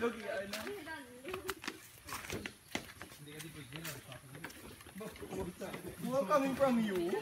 Look, eh. coming from you.